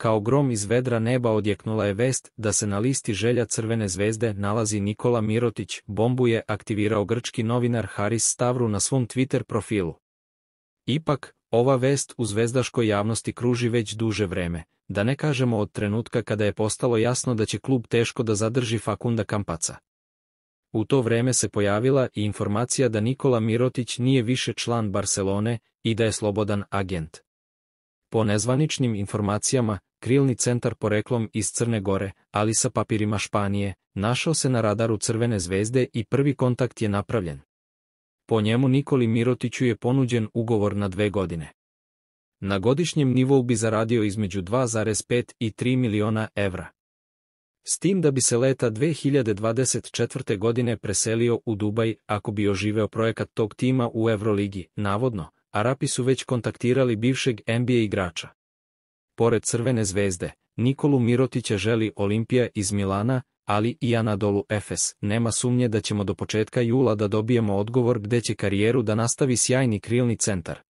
kao grom iz vedra neba odjeknula je vest da se na listi želja Crvene zvezde nalazi Nikola Mirotić, bombu je aktivirao grčki novinar Haris Stavru na svom Twitter profilu. Ipak, ova vest u zvezdaškoj javnosti kruži već duže vreme, da ne kažemo od trenutka kada je postalo jasno da će klub teško da zadrži Fakunda Kampaca. U to vreme se pojavila i informacija da Nikola Mirotić nije više član Barcelone i da je slobodan agent. Po nezvaničnim informacijama, krilni centar poreklom iz Crne Gore, ali sa papirima Španije, našao se na radaru Crvene zvezde i prvi kontakt je napravljen. Po njemu Nikoli Mirotiću je ponuđen ugovor na dve godine. Na godišnjem nivou bi zaradio između 2,5 i 3 miliona evra. S tim da bi se leta 2024. godine preselio u Dubaj ako bi oživeo projekat tog tima u Euroligi, navodno, Arapi su već kontaktirali bivšeg NBA igrača. Pored Crvene zvezde, Nikolu Mirotića želi Olimpija iz Milana, ali i Anadolu Efes. Nema sumnje da ćemo do početka jula da dobijemo odgovor gde će karijeru da nastavi sjajni krilni centar.